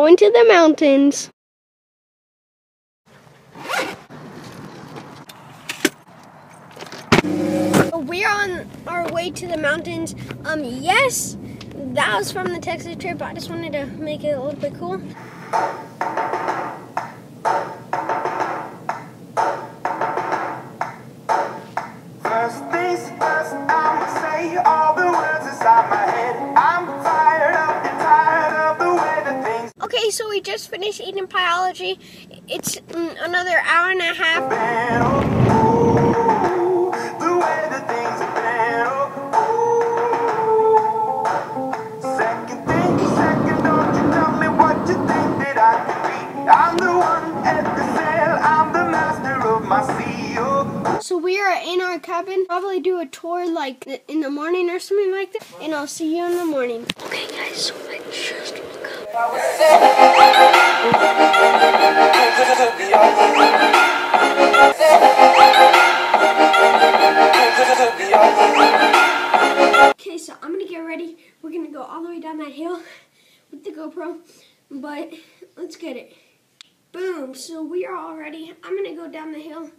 going to the mountains. We're on our way to the mountains. Um, yes, that was from the Texas trip. I just wanted to make it a little bit cool. First things first, I'ma say all So we just finished eating biology. It's another hour and a half. So we are in our cabin. Probably do a tour like in the morning or something like that. And I'll see you in the morning. Okay, guys. So I just woke up. Okay, so I'm gonna get ready. We're gonna go all the way down that hill with the GoPro, but let's get it. Boom! So we are all ready. I'm gonna go down the hill,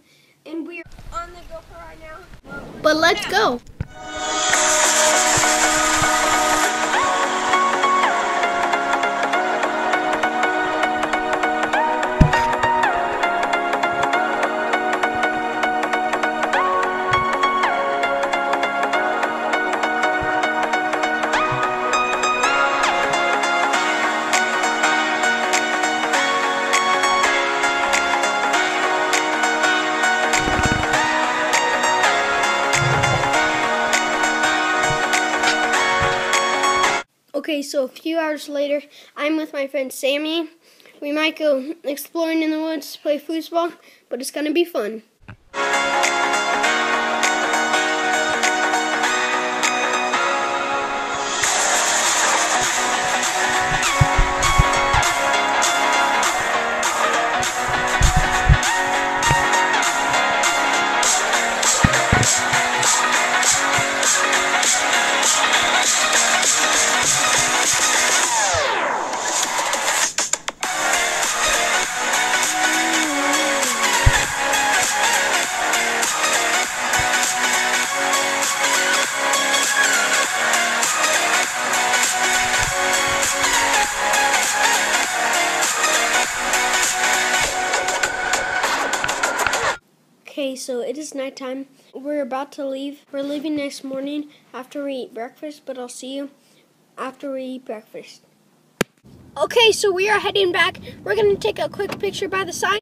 and we are on the GoPro right now. But let's go. Okay, so a few hours later, I'm with my friend Sammy. We might go exploring in the woods, play foosball, but it's gonna be fun. Okay, so it is nighttime. We're about to leave. We're leaving next morning after we eat breakfast, but I'll see you after we eat breakfast. Okay, so we are heading back. We're gonna take a quick picture by the sign.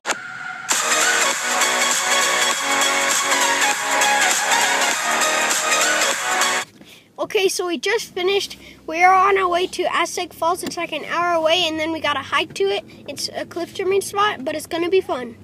Okay, so we just finished. We are on our way to Aztec Falls. It's like an hour away, and then we got to hike to it. It's a cliff jumping spot, but it's gonna be fun.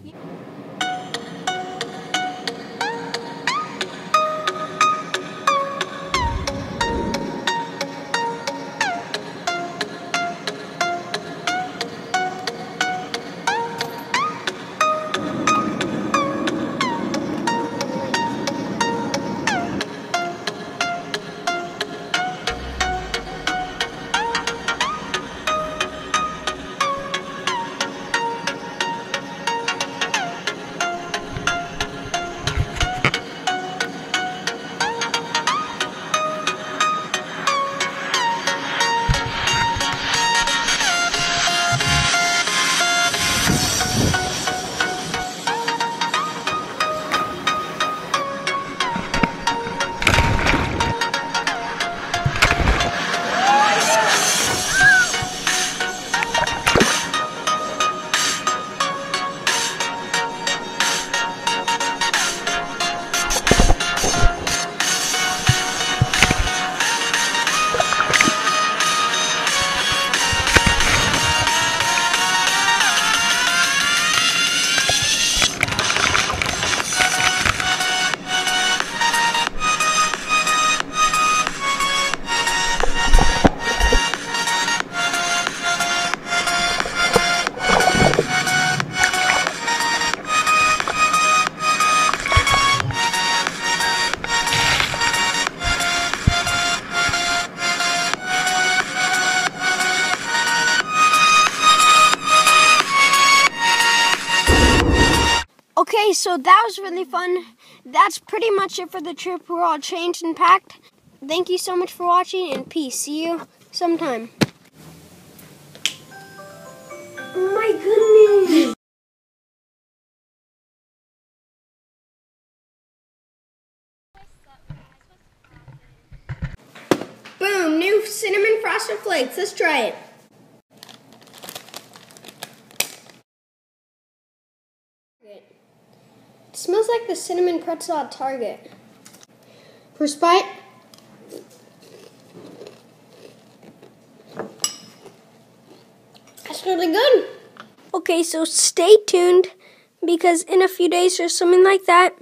Yeah. Okay, so that was really fun. That's pretty much it for the trip. We're all changed and packed. Thank you so much for watching and peace. See you sometime. Oh my goodness. Boom, new cinnamon frosted flakes. Let's try it. It smells like the cinnamon pretzel at Target. First bite. That's really good. Okay, so stay tuned because in a few days or something like that,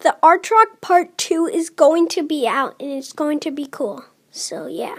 the Art Rock Part 2 is going to be out and it's going to be cool. So, yeah.